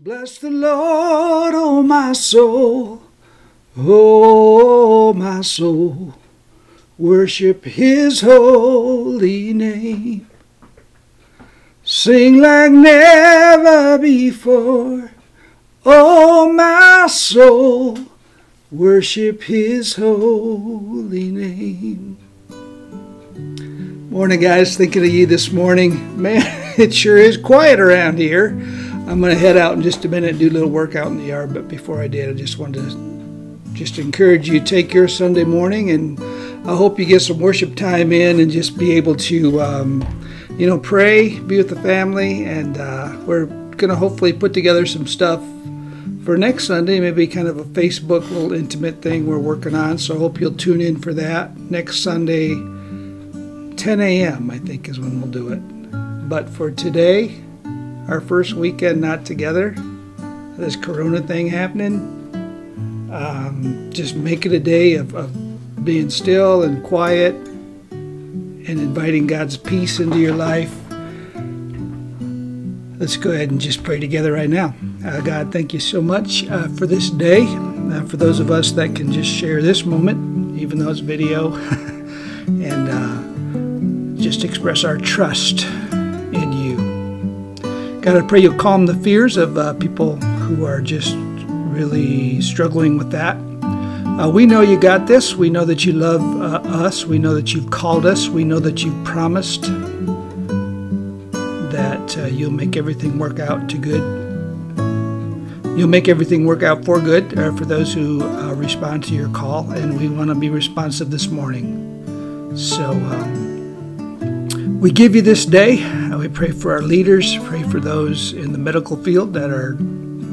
Bless the Lord, oh my soul, oh my soul. Worship his holy name. Sing like never before, oh my soul. Worship his holy name. Morning, guys. Thinking of you this morning. Man, it sure is quiet around here. I'm going to head out in just a minute and do a little workout in the yard. But before I did, I just wanted to just encourage you take your Sunday morning, and I hope you get some worship time in and just be able to, um, you know, pray, be with the family, and uh, we're going to hopefully put together some stuff for next Sunday, maybe kind of a Facebook little intimate thing we're working on. So I hope you'll tune in for that next Sunday, 10 a.m. I think is when we'll do it. But for today, our first weekend not together, this Corona thing happening, um, just make it a day of, of being still and quiet and inviting God's peace into your life. Let's go ahead and just pray together right now. Uh, God, thank you so much uh, for this day. Uh, for those of us that can just share this moment, even though it's video, and uh, just express our trust. God, I pray you'll calm the fears of uh, people who are just really struggling with that. Uh, we know you got this. We know that you love us. We know that you've called us. We know that you've promised that you'll make everything work out to good You'll make everything work out for good uh, for those who uh, respond to your call, and we want to be responsive this morning. So um, we give you this day. And we pray for our leaders, pray for those in the medical field that are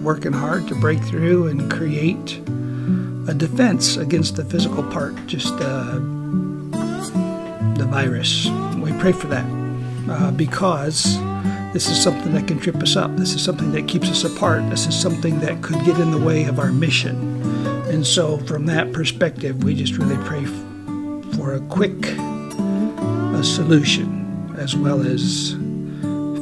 working hard to break through and create a defense against the physical part, just uh, the virus. We pray for that uh, because this is something that can trip us up. This is something that keeps us apart. This is something that could get in the way of our mission. And so, from that perspective, we just really pray for a quick a solution, as well as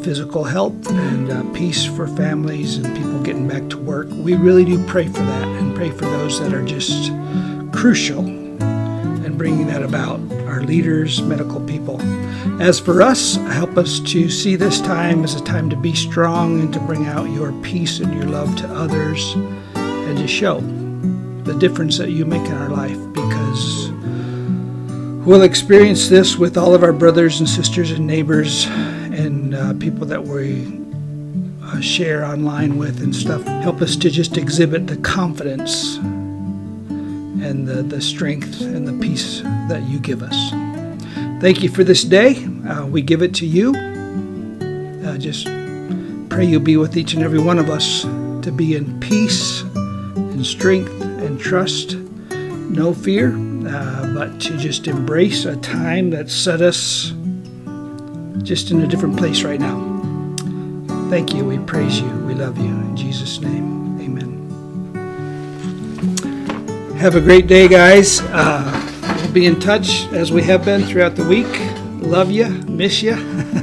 physical health and uh, peace for families and people getting back to work. We really do pray for that and pray for those that are just crucial in bringing that about our leaders, medical people. As for us, help us to see this time as a time to be strong and to bring out your peace and your love to others and to show the difference that you make in our life we'll experience this with all of our brothers and sisters and neighbors and uh, people that we uh, share online with and stuff. Help us to just exhibit the confidence and the, the strength and the peace that you give us. Thank you for this day. Uh, we give it to you. Uh, just pray you'll be with each and every one of us to be in peace and strength and trust, no fear, uh, but to just embrace a time that set us just in a different place right now. Thank you. We praise you. We love you. In Jesus' name, amen. Have a great day, guys. Uh, be in touch as we have been throughout the week. Love you, miss you.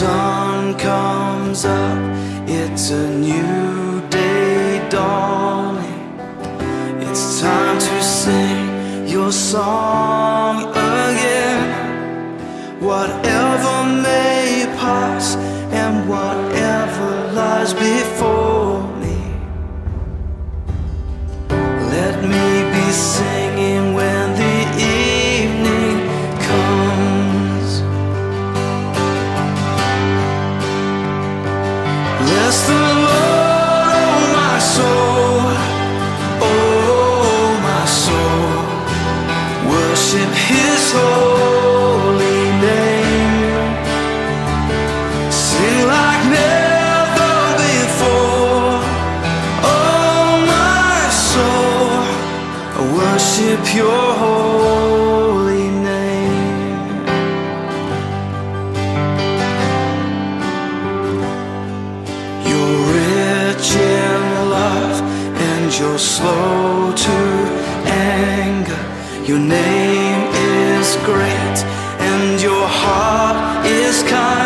sun comes up, it's a new day dawning. It's time to sing your song again. Whatever may pass and whatever lies before worship Your holy name. You're rich in love and you're slow to anger. Your name is great and your heart is kind.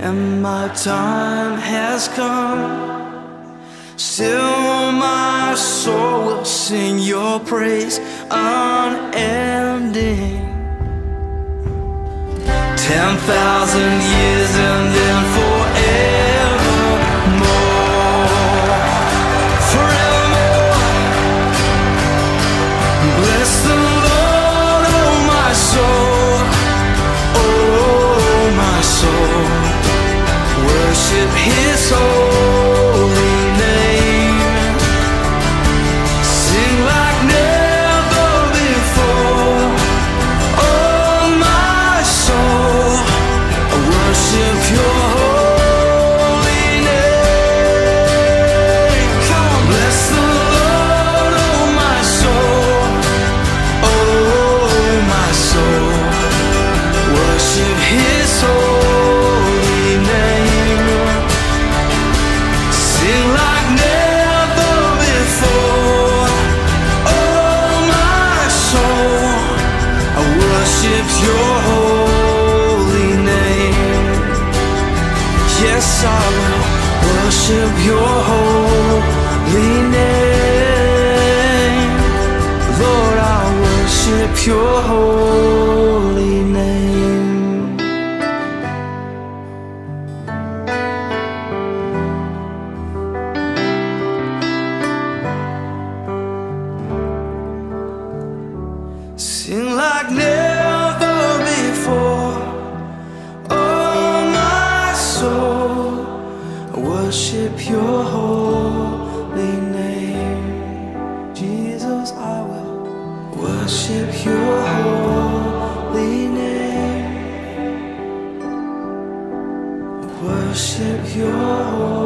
and my time has come. Still, my soul will sing your praise unending. Ten thousand years and then forevermore. Worship Your holy name. Yes, I will worship Your holy name. Lord, I worship Your worship your holy name. Jesus, I will worship your holy name. Worship your holy